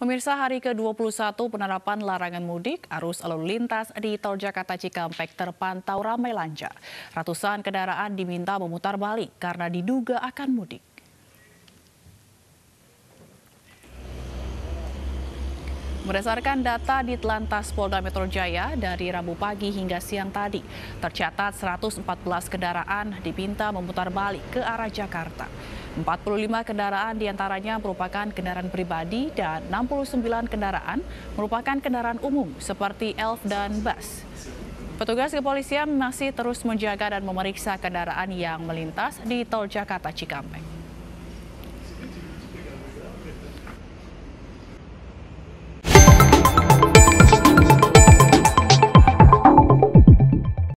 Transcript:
Pemirsa hari ke-21 penerapan larangan mudik, arus lalu lintas di Tol Jakarta Cikampek terpantau ramai lancar. Ratusan kendaraan diminta memutar balik karena diduga akan mudik. Berdasarkan data di Telantas Polda Metro Jaya dari Rabu pagi hingga siang tadi, tercatat 114 kendaraan diminta memutar balik ke arah Jakarta. 45 kendaraan di antaranya merupakan kendaraan pribadi dan 69 kendaraan merupakan kendaraan umum seperti elf dan bus. Petugas kepolisian masih terus menjaga dan memeriksa kendaraan yang melintas di Tol Jakarta Cikampek.